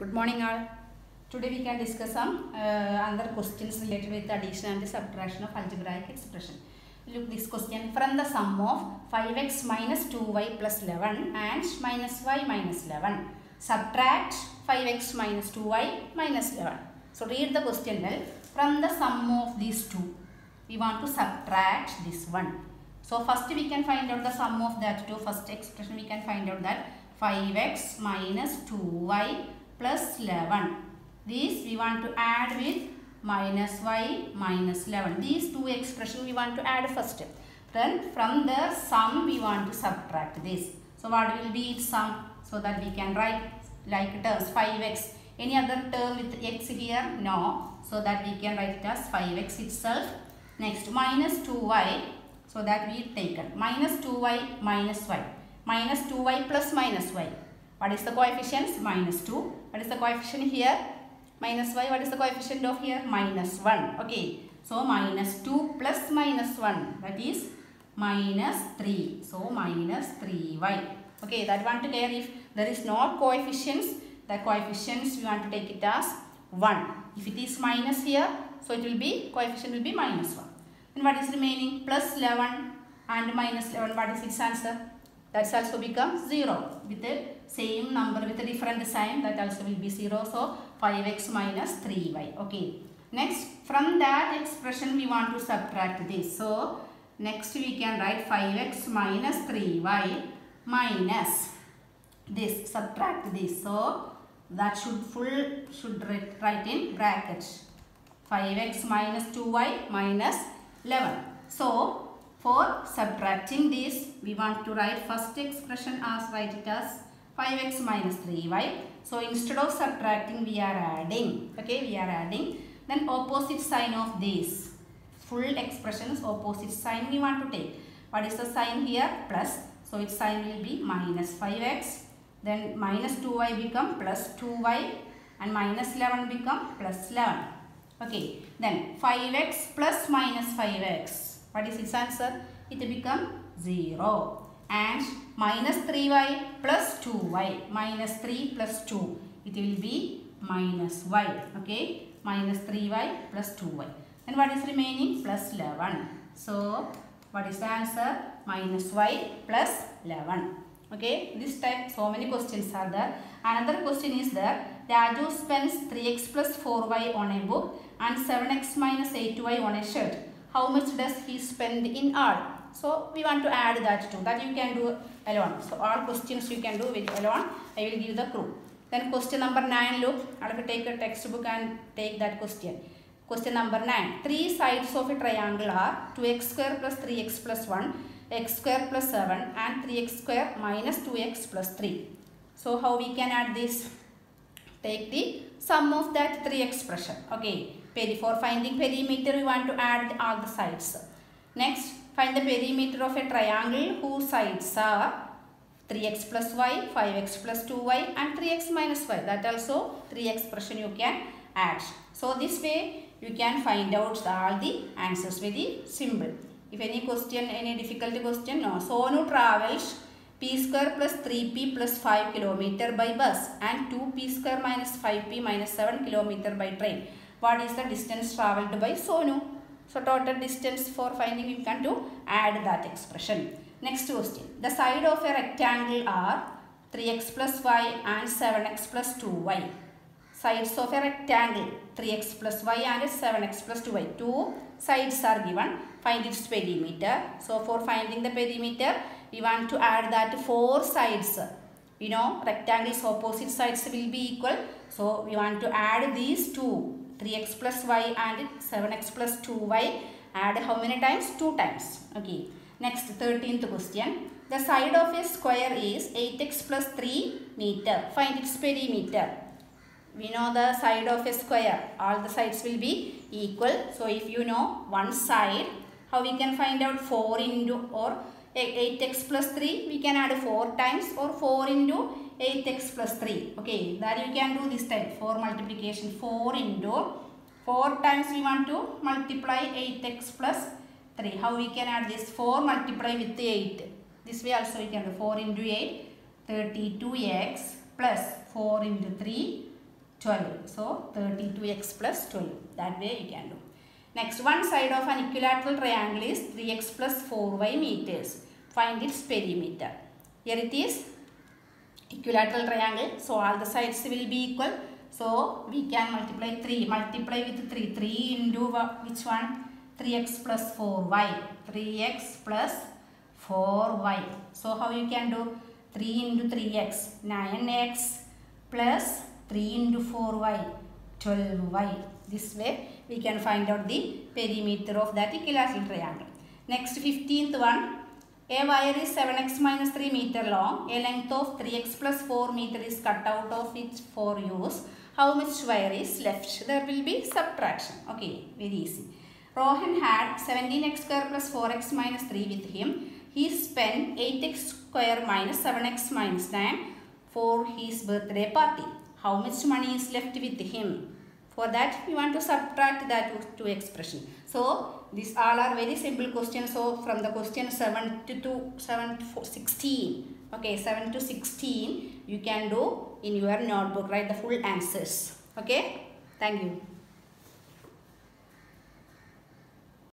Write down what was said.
Good morning all. Today we can discuss some uh, other questions related with addition and subtraction of algebraic expression. Look this question from the sum of 5x minus 2y plus 11 and minus y minus 11. Subtract 5x minus 2y minus 11. So read the question well. From the sum of these two, we want to subtract this one. So first we can find out the sum of that two. First expression we can find out that 5x minus 2y plus 11. These we want to add with minus y minus 11. These two expression we want to add first. Then from the sum we want to subtract this. So what will be its sum? So that we can write like terms 5x. Any other term with x here? No. So that we can write it as 5x itself. Next minus 2y. So that we taken minus 2y minus y. Minus 2y plus minus y. What is the coefficients? Minus 2. What is the coefficient here? Minus y. What is the coefficient of here? Minus 1. Okay. So minus 2 plus minus 1. That is minus 3. So minus 3y. Okay. That want to care if there is no coefficients. The coefficients we want to take it as 1. If it is minus here. So it will be coefficient will be minus 1. Then what is remaining? Plus 11 and minus 11. What is its answer? That's also become 0 with the same number with a different sign that also will be 0. So 5x minus 3y. Okay. Next from that expression we want to subtract this. So next we can write 5x minus 3y minus this subtract this. So that should full should write in brackets 5x minus 2y minus 11. So for subtracting this, we want to write first expression as write it as 5x minus 3y. So instead of subtracting, we are adding. Okay, we are adding. Then opposite sign of this. Full expressions opposite sign we want to take. What is the sign here? Plus. So its sign will be minus 5x. Then minus 2y become plus 2y. And minus 11 become plus 11. Okay. Then 5x plus minus 5x. What is its answer? It become 0. And minus 3y plus 2y. Minus 3 plus 2. It will be minus y. Okay. Minus 3y plus 2y. And what is remaining? Plus 11. So, what is the answer? Minus y plus 11. Okay. This type so many questions are there. Another question is there. Raju spends 3x plus 4y on a book and 7x minus 8y on a shirt how much does he spend in all so we want to add that too that you can do alone. So all questions you can do with alone. I will give the clue. Then question number 9 look. i will take a textbook and take that question. Question number 9 three sides of a triangle are 2x square plus 3x plus 1 x square plus 7 and 3x square minus 2x plus 3 so how we can add this? Take the sum of that three expression. Okay for finding perimeter we want to add all the sides. Next find the perimeter of a triangle whose sides are 3x plus y, 5x plus 2y and 3x minus y. That also 3 expression you can add. So this way you can find out all the answers with the symbol. If any question, any difficult question, no. Sonu travels p square plus 3p plus 5 kilometer by bus and 2p square minus 5p minus 7 kilometer by train what is the distance travelled by Sonu. So total distance for finding we can do add that expression. Next question. The side of a rectangle are 3x plus y and 7x plus 2y. Sides of a rectangle 3x plus y and 7x plus 2y. Two sides are given. Find its perimeter. So for finding the perimeter we want to add that four sides. You know rectangles opposite sides will be equal. So we want to add these two 3x plus y and 7x plus 2y add how many times? 2 times. Okay. Next 13th question. The side of a square is 8x plus 3 meter. Find its perimeter. We know the side of a square. All the sides will be equal. So if you know one side how we can find out? 4 into or 8x plus 3 we can add 4 times or 4 into 8x plus 3. Okay, that you can do this type 4 multiplication 4 into 4 times we want to multiply 8x plus 3. How we can add this 4 multiply with 8. This way also we can do 4 into 8 32x plus 4 into 3 12. So 32x plus 12. That way you can do. Next, one side of an equilateral triangle is 3x plus 4y meters. Find its perimeter. Here it is equilateral triangle. So all the sides will be equal. So we can multiply 3. Multiply with 3. 3 into which one? 3x plus 4y. 3x plus 4y. So how you can do? 3 into 3x. 9x plus 3 into 4y. 12y. This way we can find out the perimeter of that equilateral triangle. Next 15th one. A wire is 7x minus 3 meter long. A length of 3x plus 4 meter is cut out of it for use. How much wire is left? There will be subtraction. Okay, very easy. Rohan had 17x square plus 4x minus 3 with him. He spent 8x square minus 7x minus 9 for his birthday party. How much money is left with him? For that, we want to subtract that two expression. So, these all are very simple questions. So, from the question 7 to, to 7 to 16, okay, 7 to 16, you can do in your notebook, write the full answers. Okay, thank you.